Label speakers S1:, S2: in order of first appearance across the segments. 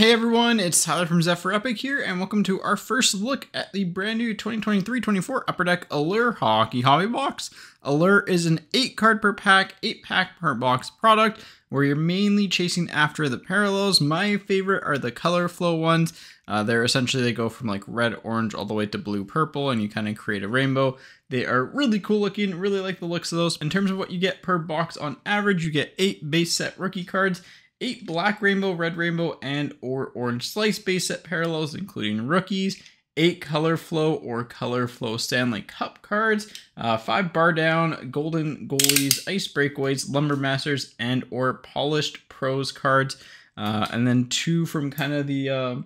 S1: Hey everyone, it's Tyler from Zephyr Epic here, and welcome to our first look at the brand new 2023-24 Upper Deck Allure Hockey Hobby Box. Allure is an 8 card per pack, 8 pack per box product, where you're mainly chasing after the parallels. My favorite are the color flow ones. Uh, they're essentially, they go from like red, orange, all the way to blue, purple, and you kind of create a rainbow. They are really cool looking, really like the looks of those. In terms of what you get per box on average, you get 8 base set rookie cards, eight black rainbow, red rainbow, and or orange slice base set parallels, including rookies, eight color flow or color flow Stanley Cup cards, uh, five bar down, golden goalies, ice breakaways, lumber masters, and or polished pros cards, uh, and then two from kind of the uh,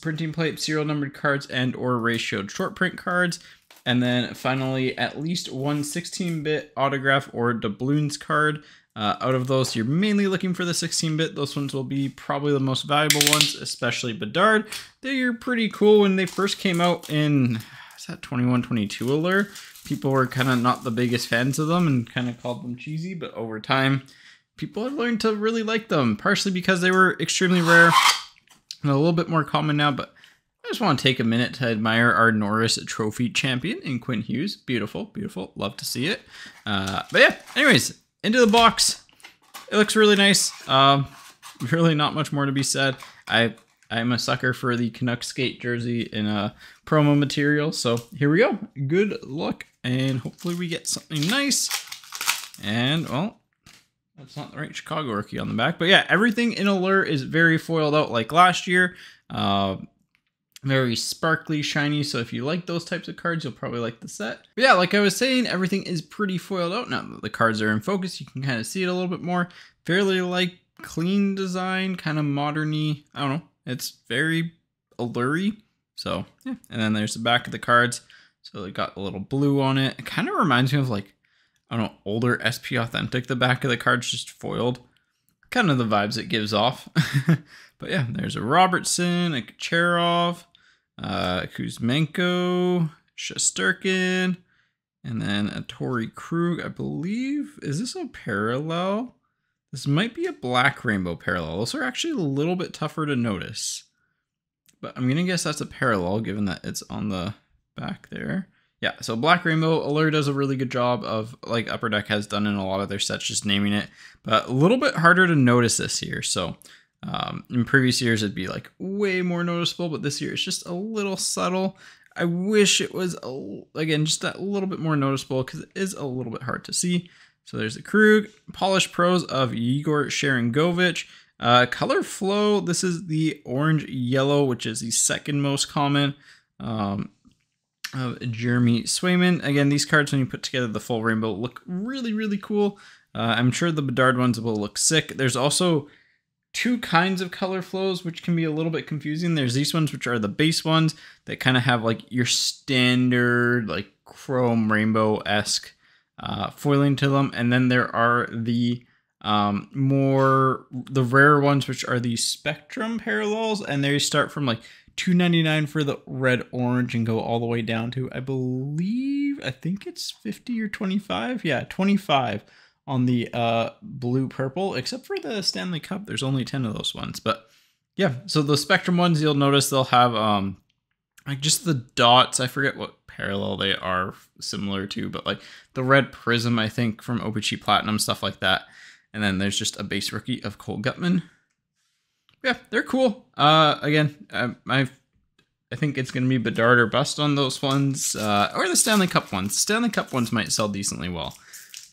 S1: printing plate serial numbered cards and or ratioed short print cards. And then finally, at least one 16-bit autograph or doubloons card, uh, out of those, you're mainly looking for the 16-bit. Those ones will be probably the most valuable ones, especially Bedard. They're pretty cool when they first came out in, is that 21, 22 Allure? People were kind of not the biggest fans of them and kind of called them cheesy, but over time, people have learned to really like them, partially because they were extremely rare and a little bit more common now, but I just want to take a minute to admire our Norris Trophy champion in Quinn Hughes. Beautiful, beautiful. Love to see it. Uh, but yeah, anyways, into the box. It looks really nice. Um, really not much more to be said. I I'm a sucker for the Canucks skate jersey in a promo material. So here we go. Good luck, and hopefully we get something nice. And well, that's not the right Chicago rookie on the back, but yeah, everything in Allure is very foiled out like last year. Uh, very sparkly, shiny. So if you like those types of cards, you'll probably like the set. But yeah, like I was saying, everything is pretty foiled out now that the cards are in focus. You can kind of see it a little bit more. Fairly like clean design, kind of moderny. I don't know. It's very alluring. So yeah, and then there's the back of the cards. So they got a little blue on it. It kind of reminds me of like, I don't know, older SP Authentic. The back of the card's just foiled. Kind of the vibes it gives off. but yeah, there's a Robertson, a Kucherov, uh, Kuzmenko, Shesterkin, and then a Torey Krug, I believe. Is this a parallel? This might be a black rainbow parallel. Those are actually a little bit tougher to notice. But I'm going to guess that's a parallel given that it's on the back there. Yeah, so Black Rainbow Allure does a really good job of, like Upper Deck has done in a lot of their sets, just naming it. But a little bit harder to notice this year. So um, in previous years, it'd be like way more noticeable, but this year it's just a little subtle. I wish it was, a, again, just that little bit more noticeable because it is a little bit hard to see. So there's the Krug, Polished Pros of Igor Sharangovich. Uh, color flow, this is the orange yellow, which is the second most common. Um, of Jeremy Swayman. Again, these cards, when you put together the full rainbow, look really, really cool. Uh, I'm sure the Bedard ones will look sick. There's also two kinds of color flows, which can be a little bit confusing. There's these ones, which are the base ones that kind of have like your standard, like chrome rainbow esque uh, foiling to them. And then there are the um, more, the rare ones, which are the spectrum parallels. And they start from like 299 for the red orange and go all the way down to, I believe, I think it's 50 or 25. Yeah, 25 on the uh, blue purple, except for the Stanley Cup. There's only 10 of those ones. But yeah, so the Spectrum ones, you'll notice they'll have um, like just the dots. I forget what parallel they are similar to, but like the red prism, I think, from OPC Platinum, stuff like that. And then there's just a base rookie of Cole Guttman. Yeah, they're cool. Uh, again, I, I, I think it's going to be Bedard or bust on those ones, uh, or the Stanley Cup ones. Stanley Cup ones might sell decently well.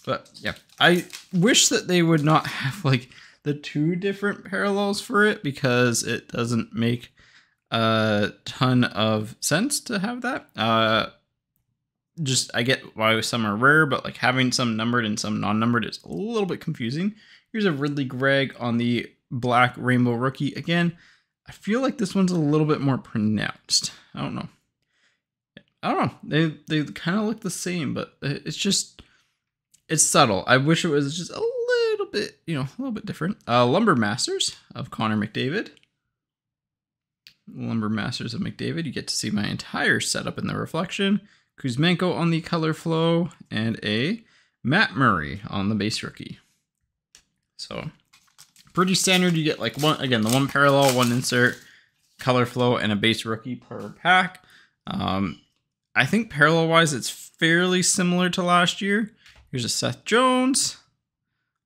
S1: But yeah, I wish that they would not have like the two different parallels for it because it doesn't make a ton of sense to have that. Uh, just I get why some are rare, but like having some numbered and some non-numbered is a little bit confusing. Here's a Ridly Greig on the Black Rainbow Rookie again. I feel like this one's a little bit more pronounced. I don't know. I don't know. They they kind of look the same, but it's just it's subtle. I wish it was just a little bit, you know, a little bit different. Uh, Lumber Masters of Connor McDavid. Lumber Masters of McDavid. You get to see my entire setup in the reflection. Kuzmenko on the color flow, and a Matt Murray on the base rookie. So pretty standard. You get like one, again, the one parallel, one insert, color flow, and a base rookie per pack. Um, I think parallel wise, it's fairly similar to last year. Here's a Seth Jones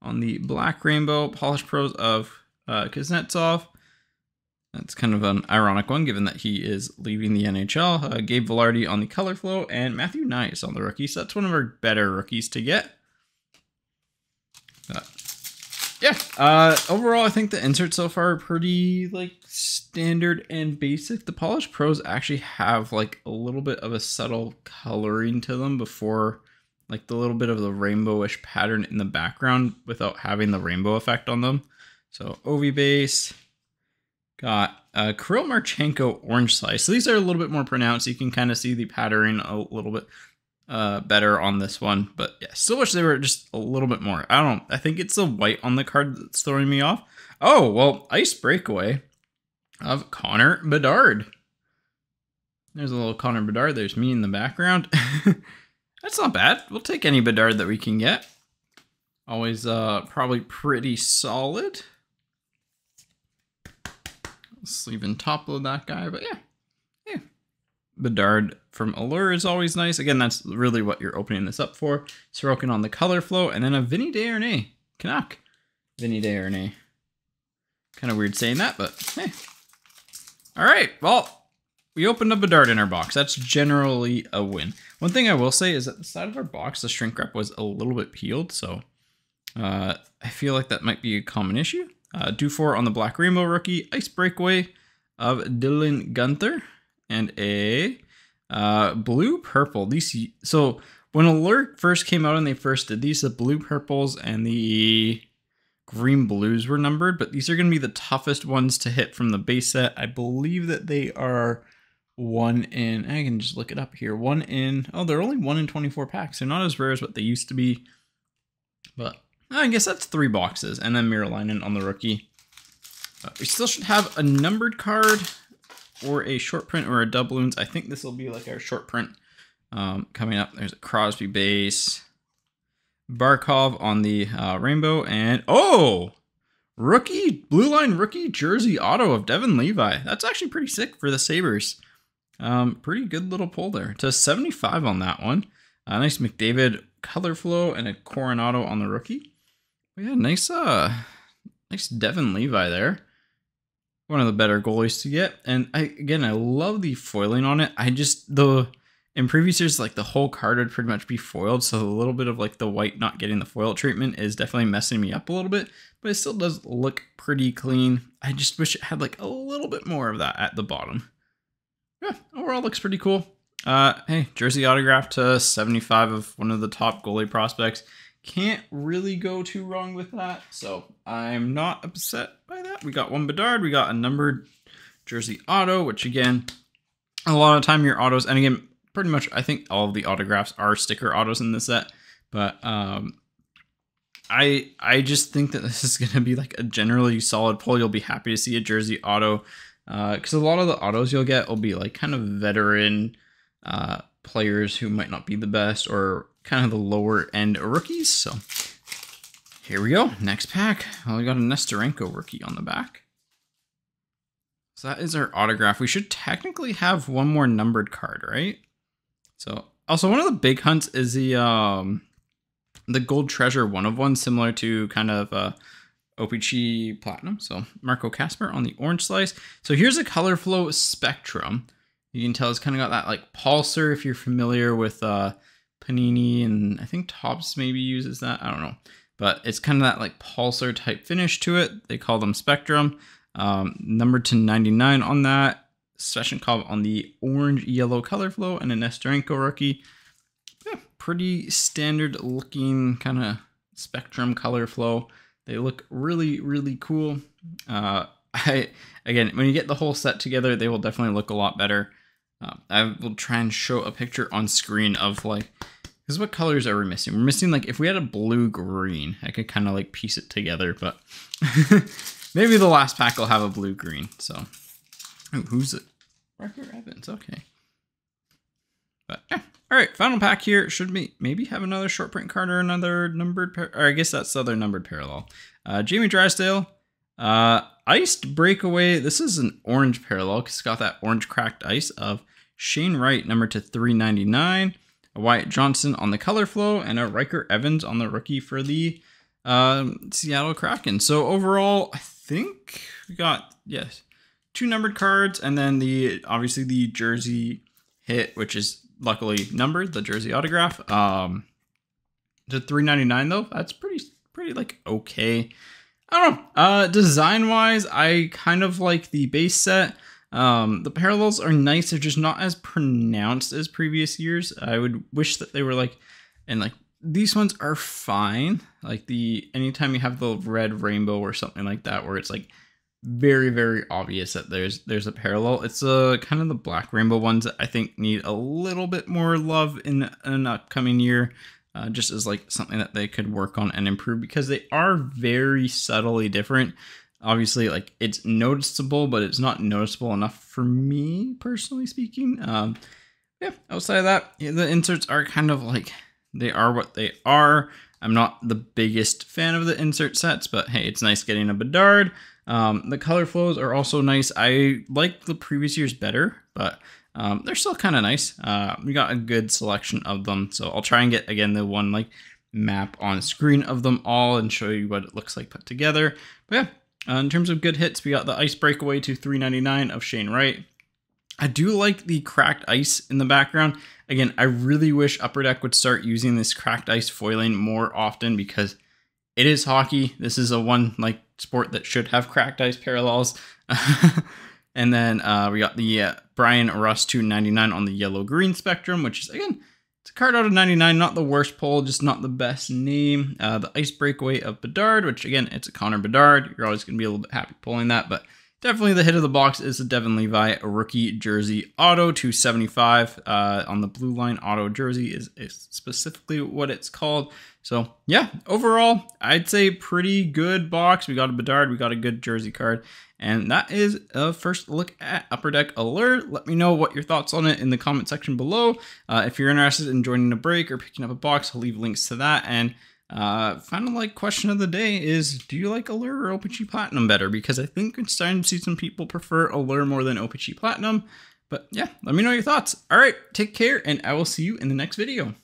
S1: on the Black Rainbow Polish Pros of uh, Kuznetsov. That's kind of an ironic one, given that he is leaving the NHL. Uh, Gabe Vilardi on the color flow, and Matthew Knies on the rookie. So that's one of our better rookies to get. Uh, yeah, uh, overall, I think the inserts so far are pretty like standard and basic. The Polish Pros actually have like a little bit of a subtle coloring to them before like the little bit of the rainbowish pattern in the background without having the rainbow effect on them. So Ovi base, got uh, Kirill Marchenko orange slice. So these are a little bit more pronounced. You can kind of see the patterning a little bit uh, better on this one. But yeah, still wish they were just a little bit more. I don't I think it's the white on the card that's throwing me off. Oh, well, Ice Breakaway of Connor Bedard. There's a little Connor Bedard. There's me in the background. That's not bad. We'll take any Bedard that we can get. Always uh, probably pretty solid. Sleeve and top load that guy, but yeah. Yeah. Bedard from Allure is always nice. Again, that's really what you're opening this up for. Sorokin on the color flow, and then a Vinny Desharnais. Canuck. Vinny Desharnais. Kind of weird saying that, but hey. All right, well, we opened up a dart in our box. That's generally a win. One thing I will say is that the side of our box, the shrink wrap was a little bit peeled, so uh, I feel like that might be a common issue. Uh, Dufour on the Black Rainbow rookie, Ice Breakaway of Dylan Guenther, and a uh, blue purple. These so when Allure first came out and they first did these, the blue purples and the green blues were numbered, but these are going to be the toughest ones to hit from the base set. I believe that they are one in, I can just look it up here. One in, oh, they're only one in 24 packs. They're not as rare as what they used to be. But I guess that's three boxes. And then Meriläinen on the rookie. But we still should have a numbered card or a short print or a doubloons. I think this will be like our short print um, coming up. There's a Crosby base. Barkov on the uh, rainbow. And, oh! Rookie, blue line rookie jersey auto of Devon Levi. That's actually pretty sick for the Sabres. Um, pretty good little pull there to 75 on that one. Uh, nice McDavid color flow and a Coronato on the rookie. But yeah, nice, uh, nice Devon Levi there. One of the better goalies to get. And I, again, I love the foiling on it. I just, the, in previous years, like the whole card would pretty much be foiled. So a little bit of like the white not getting the foil treatment is definitely messing me up a little bit, but it still does look pretty clean. I just wish it had like a little bit more of that at the bottom yeah, overall looks pretty cool. Uh, hey, jersey autograph to 75 of one of the top goalie prospects. Can't really go too wrong with that, so I'm not upset by that. We got one Bedard, we got a numbered jersey auto, which again, a lot of time your autos, and again, pretty much I think all of the autographs are sticker autos in this set, but um, I I just think that this is going to be like a generally solid pull. You'll be happy to see a jersey auto because uh, a lot of the autos you'll get will be like kind of veteran uh, players who might not be the best or kind of the lower end rookies. So here we go. Next pack. Well, we got a Nesterenko rookie on the back. So that is our autograph. We should technically have one more numbered card, right? So also one of the big hunts is the um the gold treasure one of one, similar to kind of uh OPC Platinum. So Marco Kasper on the orange slice. So here's a color flow spectrum. You can tell it's kind of got that like pulsar if you're familiar with uh, Panini and I think Topps maybe uses that. I don't know. But it's kind of that like pulsar type finish to it. They call them spectrum. Um, number to 99 on that. Svechnikov on the orange yellow color flow and a Nesterenko rookie. Yeah, pretty standard looking kind of spectrum color flow. They look really, really cool. Uh, I again, when you get the whole set together, they will definitely look a lot better. Uh, I will try and show a picture on screen of like, because what colors are we missing? We're missing like if we had a blue green, I could kind of like piece it together, but maybe the last pack will have a blue green. So, Ooh, who's it? Parker Evans. Okay. But yeah, all right, final pack here. Should be maybe have another short print card or another numbered, or I guess that's the other numbered parallel. Uh, Jamie Drysdale, Uh, iced breakaway. This is an orange parallel because it's got that orange cracked ice of Shane Wright, number to 399. A Wyatt Johnston on the color flow, and a Ryker Evans on the rookie for the um, Seattle Kraken. So overall, I think we got yes, two numbered cards, and then the obviously the jersey hit, which is luckily numbered, the jersey autograph. Um, to 399 though, that's pretty pretty like okay. I don't know. Uh, design wise, I kind of like the base set. Um, the parallels are nice. They're just not as pronounced as previous years. I would wish that they were like, and like these ones are fine. Like the anytime you have the red rainbow or something like that, where it's like very very obvious that there's there's a parallel. It's uh kind of the black rainbow ones that I think need a little bit more love in an upcoming year. Uh, just as like something that they could work on and improve because they are very subtly different. Obviously, like it's noticeable, but it's not noticeable enough for me personally speaking. Um, yeah, outside of that, the inserts are kind of like they are what they are. I'm not the biggest fan of the insert sets, but hey, it's nice getting a Bedard. Um, the color flows are also nice. I like the previous years better, but um, they're still kind of nice. Uh, we got a good selection of them, so I'll try and get again the one like map on screen of them all and show you what it looks like put together. But yeah, uh, in terms of good hits, we got the Ice Breakaway to 399 of Shane Wright. I do like the cracked ice in the background. Again, I really wish Upper Deck would start using this cracked ice foiling more often because it is hockey. This is a one like sport that should have cracked ice parallels. and then uh, we got the uh, Bryan Rust 299 on the yellow green spectrum, which is again it's a card out of 99, not the worst pull, just not the best name. Uh, the Ice Breakaway of Bedard, which again, it's a Connor Bedard. You're always going to be a little bit happy pulling that, but Definitely the hit of the box is the Devon Levi rookie jersey auto 275 uh, on the blue line auto jersey is, is specifically what it's called. So yeah, overall, I'd say pretty good box. We got a Bedard, we got a good jersey card. And that is a first look at Upper Deck Allure. Let me know what your thoughts on it in the comment section below. Uh, if you're interested in joining a break or picking up a box, I'll leave links to that. And uh, final like question of the day is: Do you like Allure or OPC Platinum better? Because I think it's starting to see some people prefer Allure more than OPC Platinum. But yeah, let me know your thoughts. All right, take care, and I will see you in the next video.